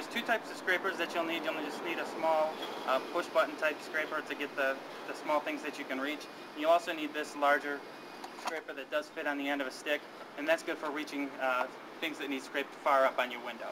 there's two types of scrapers that you'll need. You'll just need a small uh, push button type scraper to get the, the small things that you can reach. You also need this larger scraper that does fit on the end of a stick, and that's good for reaching uh, things that need scraped far up on your window.